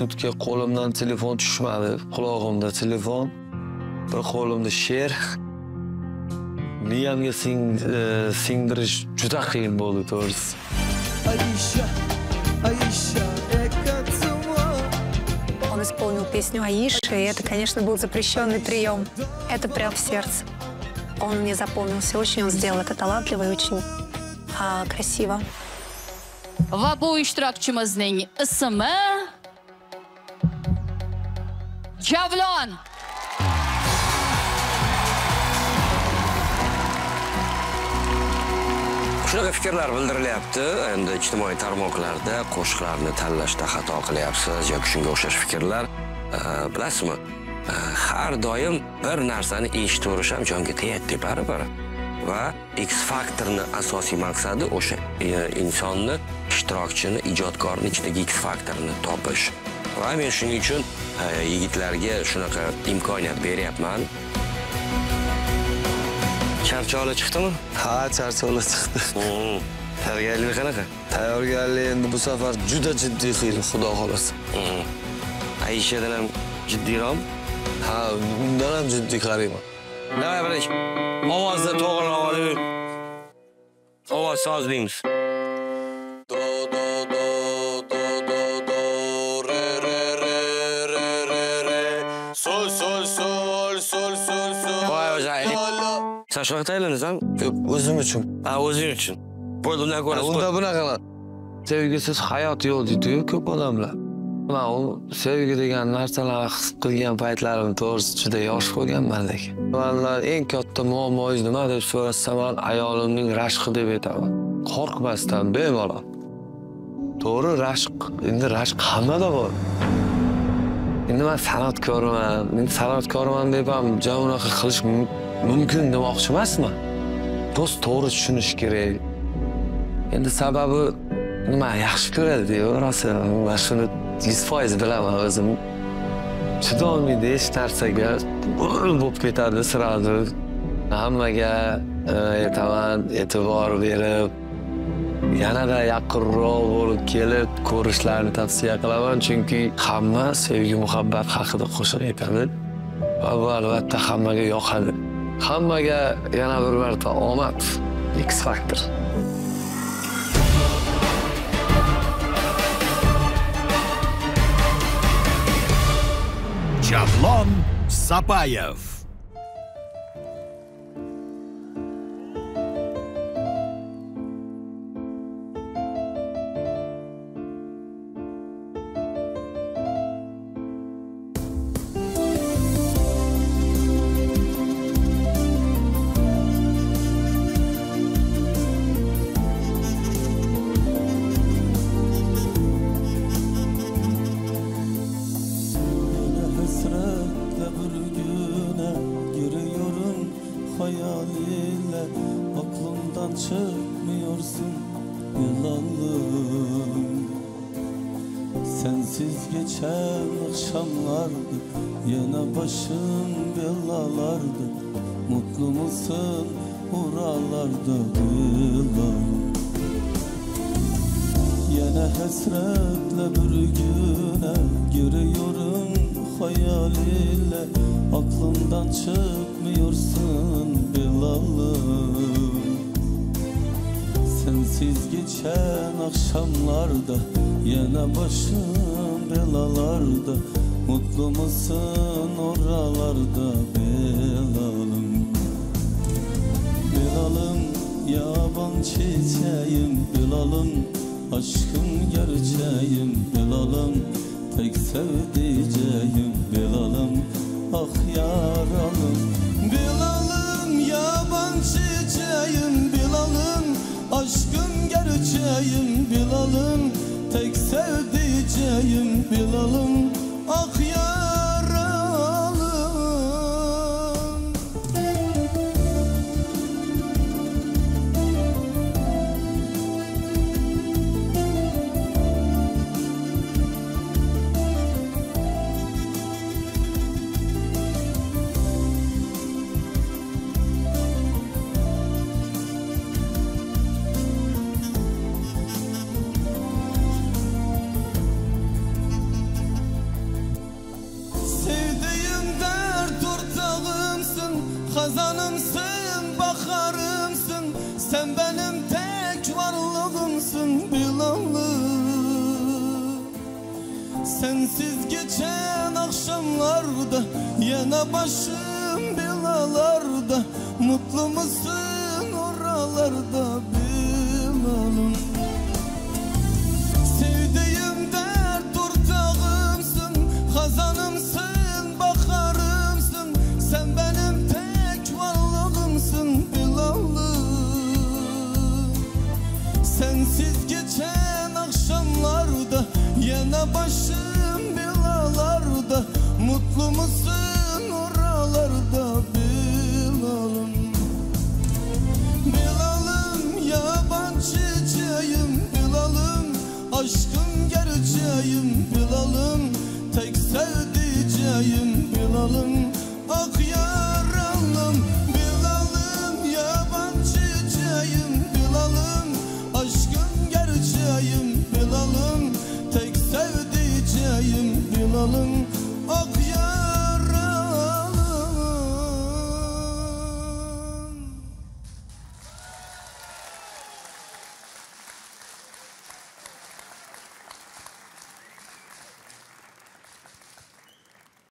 institutga qo'limdan telefon tushmadi. Qulog'imda telefon, bir qo'limda she'r. Miyamga sing- e, singdirish juda qiyin bo'ldi to'g'risi. Аиша, Аиша, экатуа. Он исполнил песню Аиши, и это, конечно, был запрещенный прием. Это прям в сердце. Он мне запомнился. Очень он сделал это талантливо и очень а, красиво. Va bu ishtirokchimizning ismi Javlon. Shunaqa fikrlar bildirilyapti. Endi ijtimoiy tarmoqlarda qo'shiqlarni tanlashda xato qilyapsiz yoki shunga o'xshash fikrlar. Bilasizmi? Har doim bir narsani eshitaverish ham jonga tegadi baribir. Va X faktorni asosiy maqsadi o'sha e, insonni, ishtirokchini, ijodkorni ichidagi x faktorni topish. Va men shuning uchun yigitlarga shunaqa imkoniyat beryapman. Charchoqli chiqdimi? Ha, charchoqli chiqdi. Mm. Tayyorgarlik qanaqa? Tayyorgarlik endi bu safar juda jiddiy qildi, xudo xolasa. Mm. Aishadan ham jiddiyroqmi? Ha, undan ham jiddiy qarayman. Давай, birinchi ovozni to'g'rilab oling. Ovoz sozlaymiz. Shunaqa tayyorlanasan? Yo'q, o'zim uchun. Ha, o'zing uchun. Bo'ldi, undan ko'ra. Unda bunaqa sevgisiz hayot yo'q deydi-yu ko'p odamlar. Man u sevgi degan narsalarni his qilgan paytlarim to'g'risi juda yosh bo'lganman lekin. Mandan eng katta muammoingiz nima deb so'rashsa, man ayolimning rashqi deb aytaman. Qo'rqmasdan bemalol. To'g'ri, rashq, endi rashq hammada bor. Endi man san'atkorman, men san'atkorman deb ham ja unaqa qilish mumkin demoqchi emasman. Do'st to'g'ri tushunish kerak. Endi sababi nima yaxshi ko'radi-yu, rosa man shuni 100% bilaman o'zim. Chidolmaydi hech narsaga bo'lib ketadi сразу Hammaga e, aytaman e'tibor berib yanada yaqinroq bo'lib kelib ko'rishlarini tavsiya qilaman chunki hamma sevgi muhabbat haqida qo'shiq aytadi va bu albatta hammaga yoqadi hammaga yana bir marta omad x faktor Javlon Sapayev. Aklımdan çıkmıyorsun yılanlım Sensiz geçen akşamlardı Yine başım belalardı. Mutlu musun oralarda yılan? Yine hasretle bir güne giriyorum hayaliyle. Aklımdan çıkmıyorsun geçen akşamlarda Yine başım belalarda. Mutlu musun oralarda Bilal'ım Bilal'ım yaban çiçeğim Bilal'ım aşkım gerçeğim Bilal'ım tek sevdiceğim Bilal'ım ah yaralım gerçeğim Bilal'ım. Tek sevdiceğim Bilal'ım. Ah yaralım canımsın bakarımsın Sen benim tek varlığımsın Bilalım Sensiz geçen akşamlarda Yine başım bilalarda Mutlu musun oralarda Bilalım başım belalarda. Mutlu musun